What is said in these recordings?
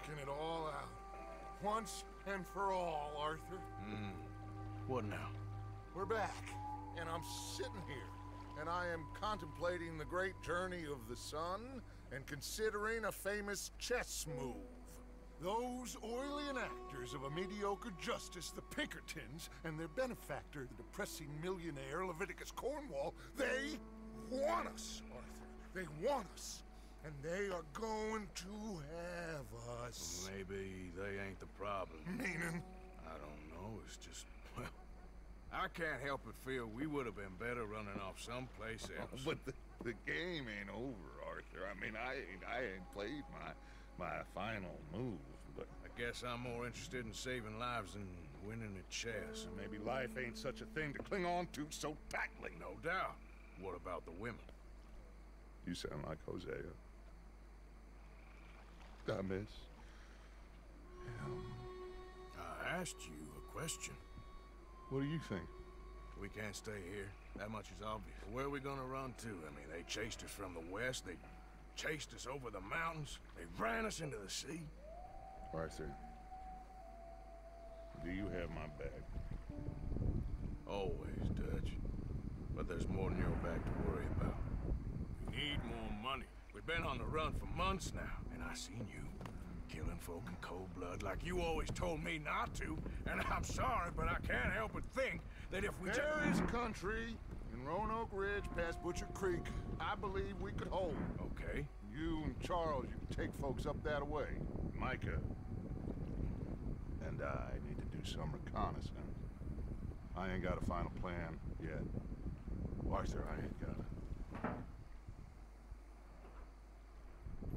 working it all out. Once and for all, Arthur. Hmm. What now? We're back, and I'm sitting here, and I am contemplating the great journey of the sun and considering a famous chess move. Those oily actors of a mediocre justice, the Pinkertons, and their benefactor, the depressing millionaire Leviticus Cornwall, they want us, Arthur. They want us. And they are going to have us. Maybe they ain't the problem. Meaning? I don't know. It's just, well, I can't help but feel we would have been better running off someplace oh, else. But the, the game ain't over, Arthur. I mean, I ain't, I ain't played my my final move, but I guess I'm more interested in saving lives than winning at chess. maybe life ain't such a thing to cling on to so tightly. No doubt. What about the women? You sound like Hosea. I miss. I asked you a question. What do you think? We can't stay here. That much is obvious. Where are we gonna run to? I mean, they chased us from the west. They chased us over the mountains. They ran us into the sea. All right, sir. do you have my back? Always, Dutch. But there's more than your back to worry about. We need more money. Been on the run for months now, and I seen you killing folk in cold blood like you always told me not to. And I'm sorry, but I can't help but think that if we There is country in Roanoke Ridge past Butcher Creek I believe we could hold. Okay. You and Charles, you can take folks up that way. Micah and I need to do some reconnaissance. I ain't got a final plan yet. Arthur, I ain't got it.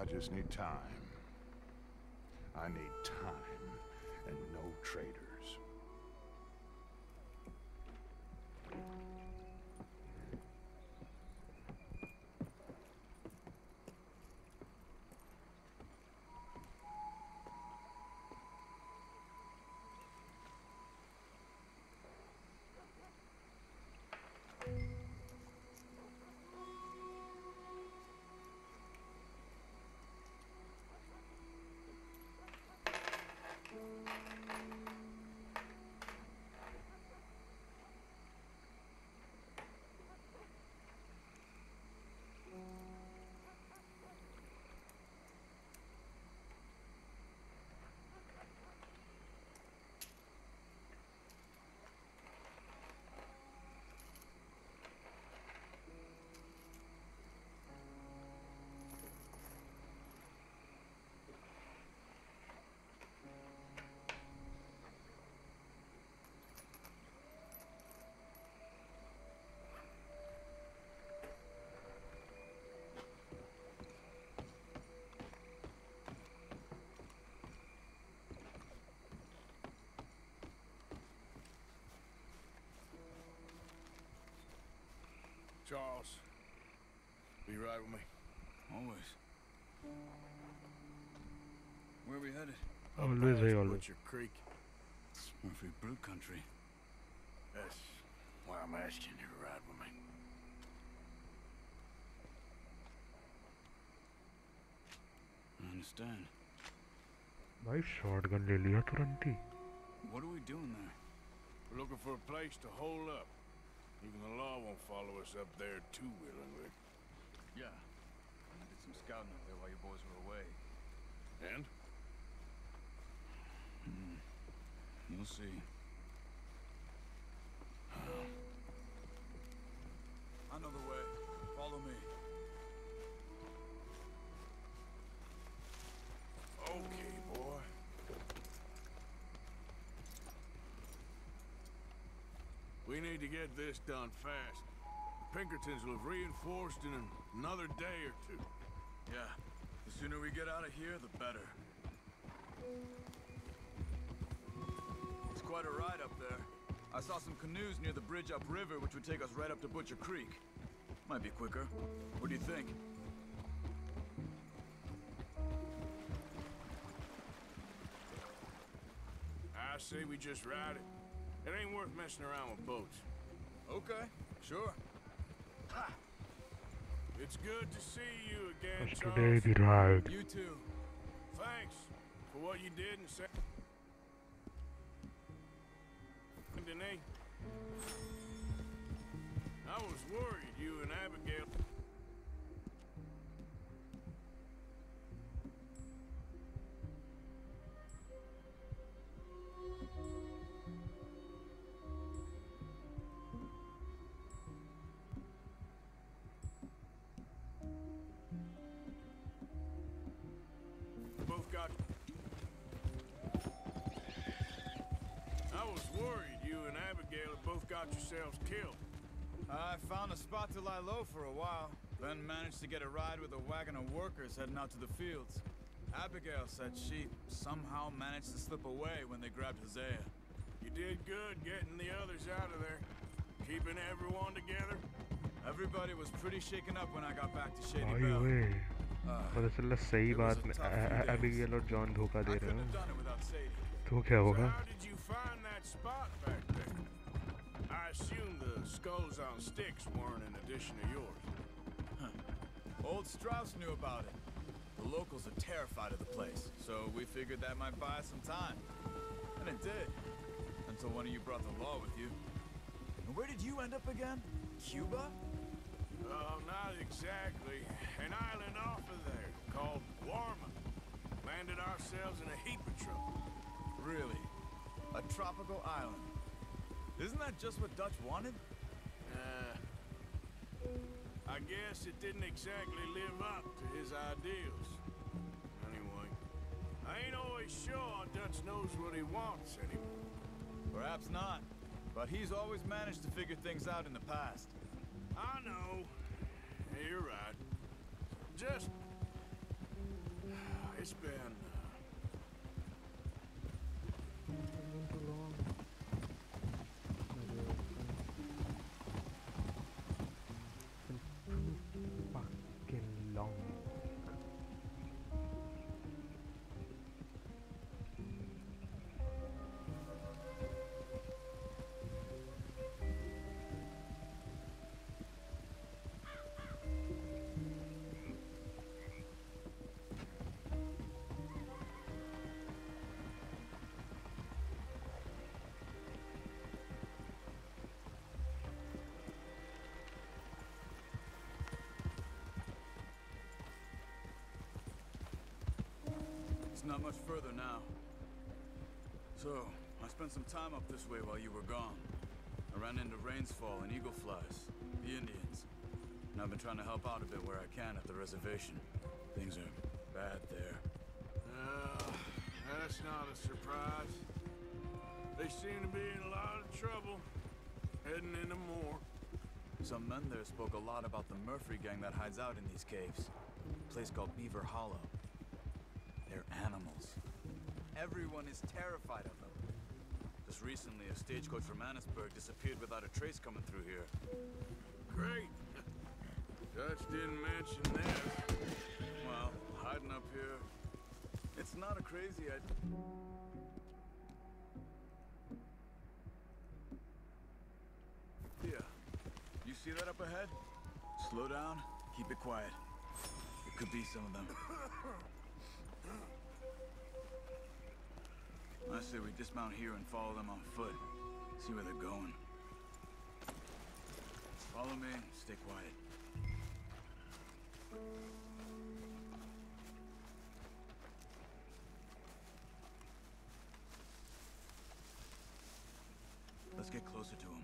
I just need time. I need time and no traitors. Charles. Be right with me. Always. Where are we headed? I'm losing all Butcher Creek. It's Murfree Brood Country. That's why I'm asking you to ride with me. I understand. भाई shotgun ले Turanti. What are we doing there? We're looking for a place to hole up. Even the law won't follow us up there too willingly. Yeah. I did some scouting up there while you boys were away. And? Hmm. You'll see. Get this done fast. The Pinkertons will have reinforced in another day or two. Yeah. The sooner we get out of here, the better. It's quite a ride up there. I saw some canoes near the bridge upriver, which would take us right up to Butcher Creek. Might be quicker. What do you think? I say we just ride it. It ain't worth messing around with boats. Okay, sure. Ah. It's good to see you again, today Charles. the ride You too. Thanks for what you did and said. I was worried got yourselves killed. I found a spot to lie low for a while, then managed to get a ride with a wagon of workers heading out to the fields. Abigail said she somehow managed to slip away when they grabbed Hosea. You did good getting the others out of there. Keeping everyone together. Everybody was pretty shaken up when I got back to Shady भाई Belle. ओए Uh, पता चला सही it was बात a में tough few days. Abigail और John धोखा I दे रहे couldn't have हो done it without Sadie. तो क्या So होगा skulls on sticks weren't an addition of yours. Huh. Old Strauss knew about it. The locals are terrified of the place, so we figured that might buy us some time. And it did. Until one of you brought the law with you. And where did you end up again? Cuba? Oh, not exactly. An island off of there called Guarma. Landed ourselves in a heap of trouble. Really? A tropical island. Isn't that just what Dutch wanted? Uh, I guess it didn't exactly live up to his ideals. Anyway, I ain't always sure Dutch knows what he wants anymore. Perhaps not. But he's always managed to figure things out in the past. I know. Yeah, You're right. Just... It's been... It's not much further now. So, I spent some time up this way while you were gone. I ran into Rains Fall and Eagle Flies, the Indians. And I've been trying to help out a bit where I can at the reservation. Things are bad there. uh, that's not a surprise. They seem to be in a lot of trouble. Heading into more. Some men there spoke a lot about the Murfree gang that hides out in these caves. A place called Beaver Hollow. They're animals. Everyone is terrified of them. Just recently, a stagecoach from Annesburg disappeared without a trace coming through here. Great. Dutch didn't mention that. Well, hiding up here, it's not a crazy idea. Yeah. You see that up ahead? Slow down, keep it quiet. It could be some of them. say we dismount here and follow them on foot. See where they're going. Follow me, stay quiet. Let's get closer to him.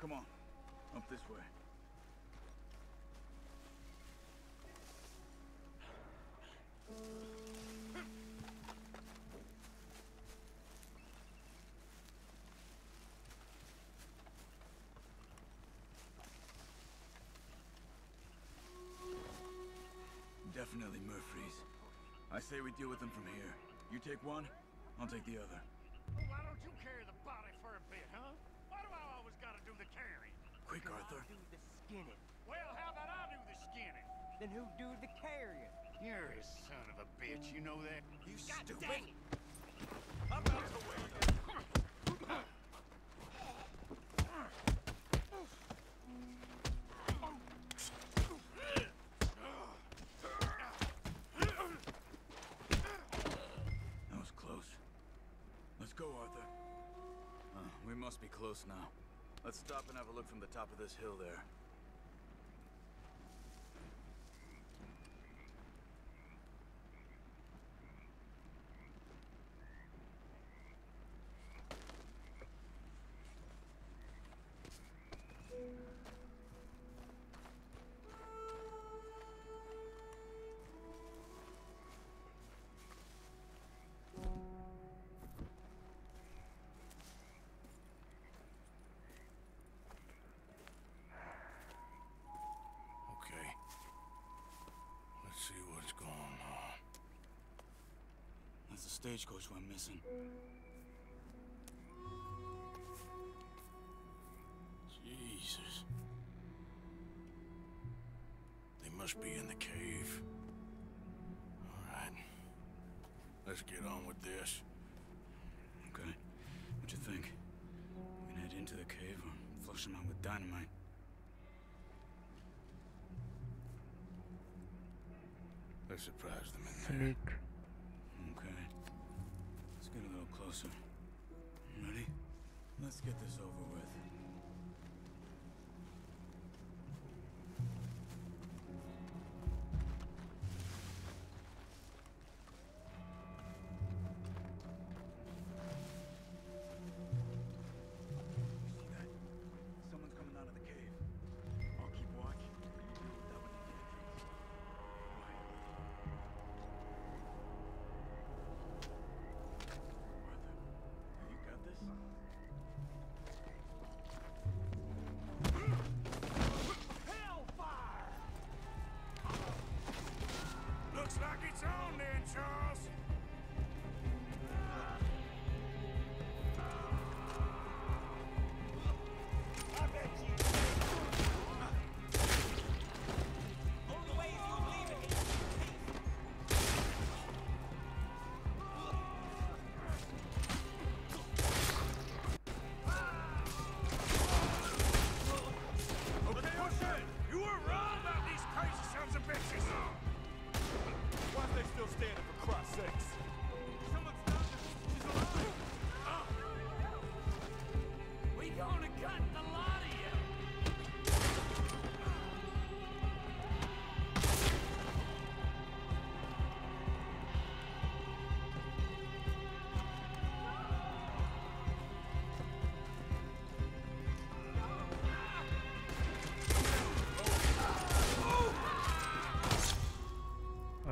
Come on, up this way. Definitely Murfree's. I say we deal with them from here. You take one, I'll take the other. Why don't you carry the body for a bit, huh? Why do I always gotta do the carrying? Quick, Arthur. do the skinning. Well, how about I do the skinning? Then who do the carrying? You're a son of a bitch, you know that? You God stupid! dang it! I'm out the way. Go, Arthur. Uh, we must be close now. Let's stop and have a look from the top of this hill there. stagecoach went missing. Jesus. They must be in the cave. All right. Let's get on with this. Okay. What you think? We can head into the cave or flush them out with dynamite. Let's surprise them in there. Sneak get a little closer. Ready? Let's get this over with.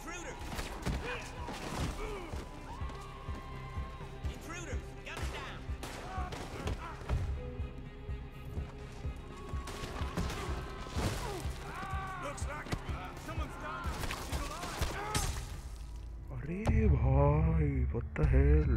Intruder! Intruder! Guns down! Looks like someone's down. She's alive. अरे भाई what the hell?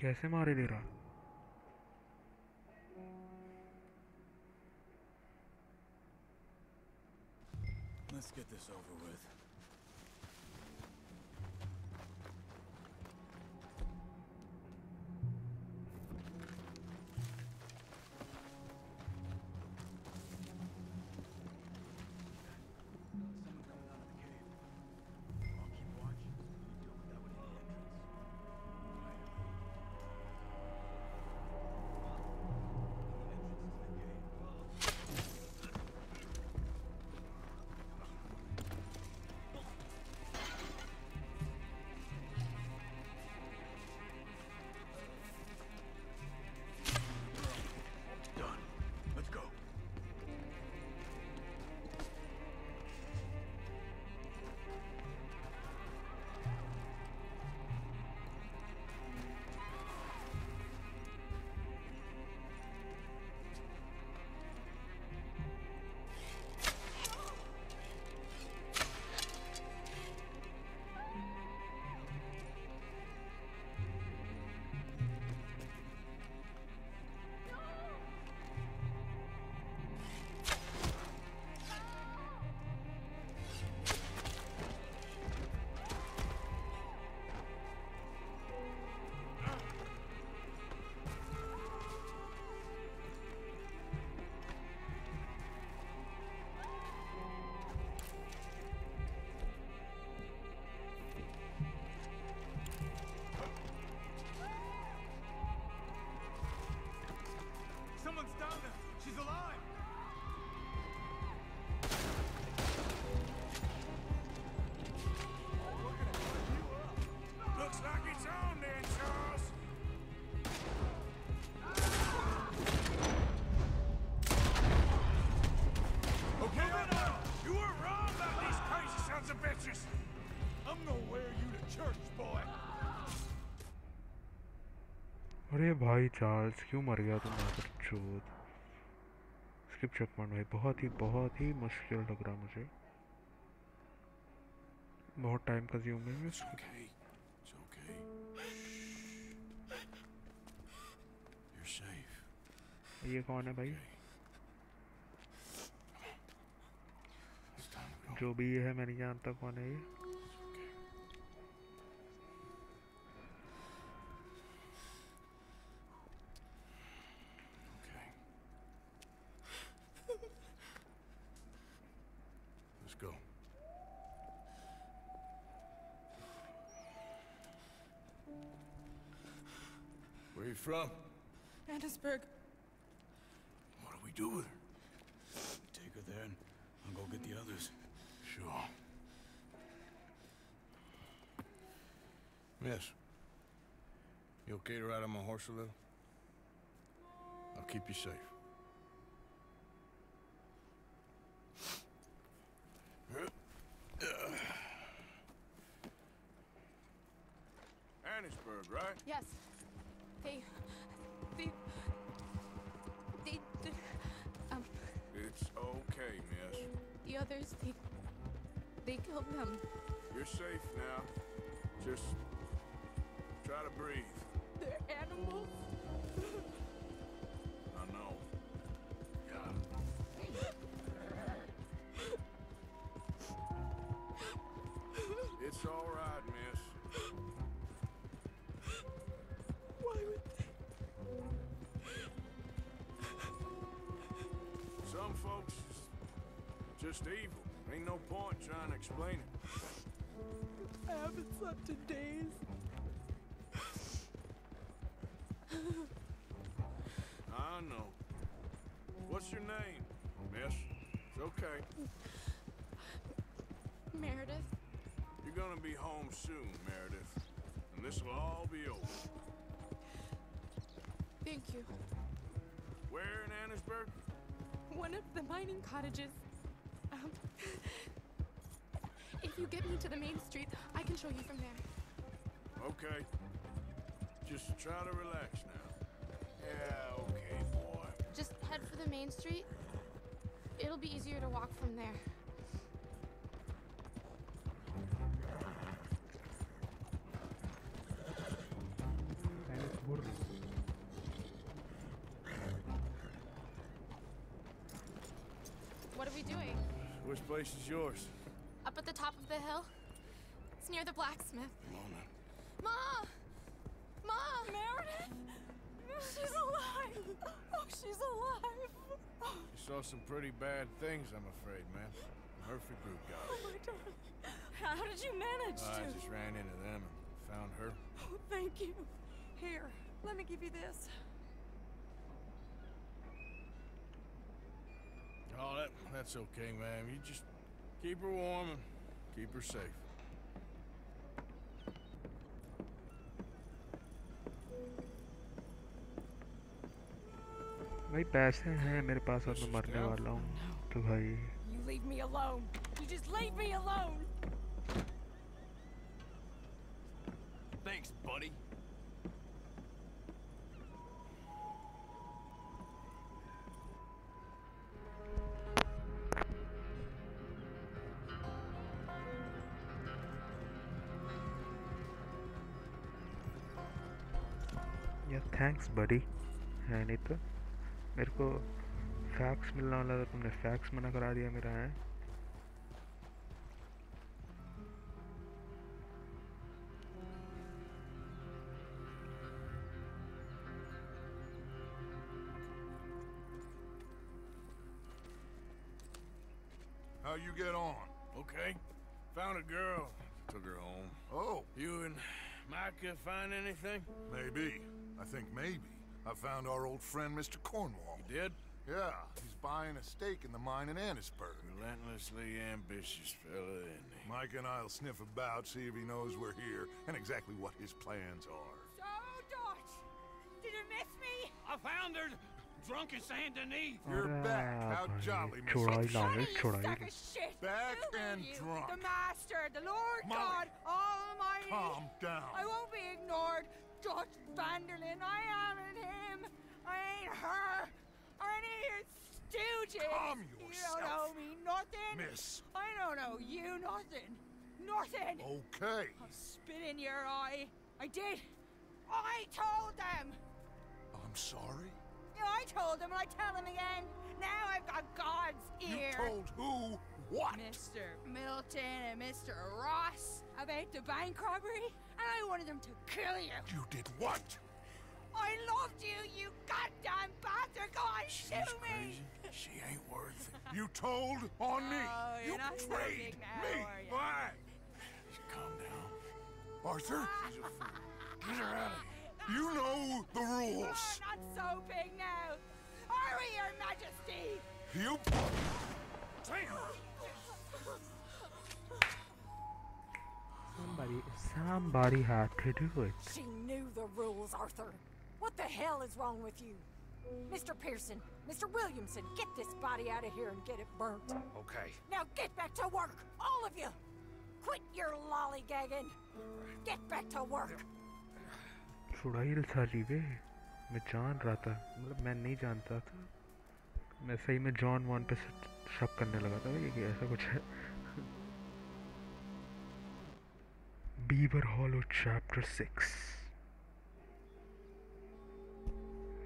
कैसे मारे दे रहा bitches. I'm gonna wear you to church, boy. अरे भाई Charles क्यों मर गया तुम यहाँ चोद स्किप चेक पॉइंट भाई बहुत ही बहुत ही मुश्किल लग रहा मुझे बहुत टाइम कंज्यूमिंग है okay. Okay. ये कौन है भाई It's जो भी ये है मैं नहीं जानता कौन है ये Where are you from? Annesburg. What do we do with her? Take her there and I'll go get the others. Sure. Miss, you okay to ride on my horse a little? I'll keep you safe. Breathe. They're animals. I know. Yeah. It's all right, miss. Why would they? Some folks just evil. Ain't no point trying to explain it. I haven't slept in days. I know. What's your name, miss? It's okay. Meredith, You're gonna be home soon, Meredith. And this will all be over. thank you. Where in Annesburg? One of the mining cottages. Um, if you get me to the main street, I can show you from there. Okay. Just try to relax now. Yeah. Just head for the main street. It'll be easier to walk from there. What are we doing? Which place is yours? Up at the top of the hill. It's near the blacksmith. Mona. Ma! Ma! Meredith! She's alive! Oh, she's alive! You saw some pretty bad things, I'm afraid, man. Murfree group got Oh, my darling. How did you manage I to? just ran into them and found her. Oh, thank you. Here, let me give you this. Oh, that, that's okay, ma'am. You just keep her warm and keep her safe. भाई पैसे हैं मेरे पास और मैं मरने वाला हूँ तो भाई You leave me alone. You just leave me alone. Thanks, buddy. Thanks buddy है नहीं तो मेरे को फैक्स मिलने वाला था तुमने फैक्स मना करा दिया मेरा है How you get on? Okay. Found a girl. Took her home. Oh, You and Micah find anything? maybe. I think maybe. I found our old friend Mr. Cornwall. You did? Yeah, he's buying a stake in the mine in Annesburg. Relentlessly ambitious fella, isn't he? Mike and I'll sniff about, see if he knows we're here, and exactly what his plans are. So, Dutch, did you miss me? I found her drunk in Saint Denis. You're back. How jolly, Miss Funny, shit. Back and drunk. The Master, the Lord Molly. God Almighty. Calm down. I won't be ignored. Dutch van der Linde, I am in him. I ain't her. Or any of your stooges. Calm yourself. You don't know me nothing. Miss. I don't know you nothing. Nothing. Okay. I'll spit in your eye. I did. I told them. I'm sorry. Yeah, I told them and I tell them again. Now I've got God's ear. You told who what? Mr. Milton and Mr. Ross about the bank robbery, and I wanted them to kill you. You did what? I loved you, you goddamn bastard! Go on, She's shoot me! crazy. She ain't worth it. You told on me. Oh, you're you so betrayed big now, me. Why? Calm down. Arthur, She's a fool. Get her out of here. you know the rules. not so big now. Are we, Your Majesty? You. somebody somebody had to do it She knew the rules, Arthur. What the hell is wrong with you? Mr. Pearson, Mr. Williamson, get this body out of here and get it burnt. Okay. Now get back to work, all of you! Quit your lollygagging! Get back to work! चुड़ैल साली वे मैं जान रहा था मतलब मैं नहीं जानता था मैं सही में जॉन वॉन पे श- शक करने लगा था ये कि ऐसा कुछ है Beaver Hollow Chapter 6.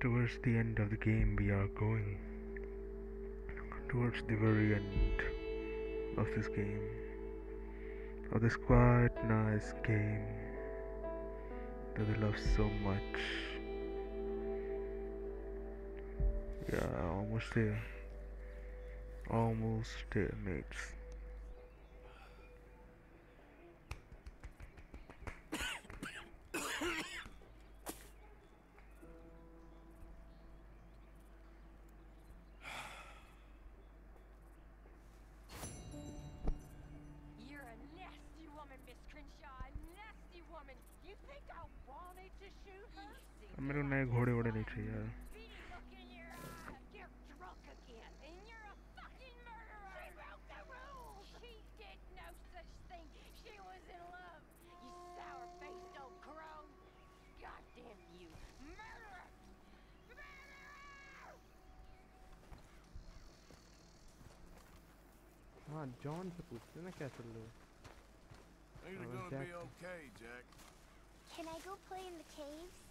Towards the end of the game, we are going. Towards the very end of this game. Of this quite nice game that we love so much. Yeah, almost there. Almost there, mates. You sour-faced old crow. Goddamn you, murderer! Murderer! हाँ John से पूछते ना क्या चल रहा है Things are Oh, gonna be Jack. okay, Jack. Can I go play in the caves?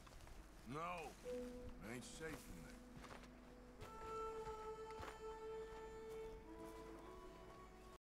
No, ain't safe in there.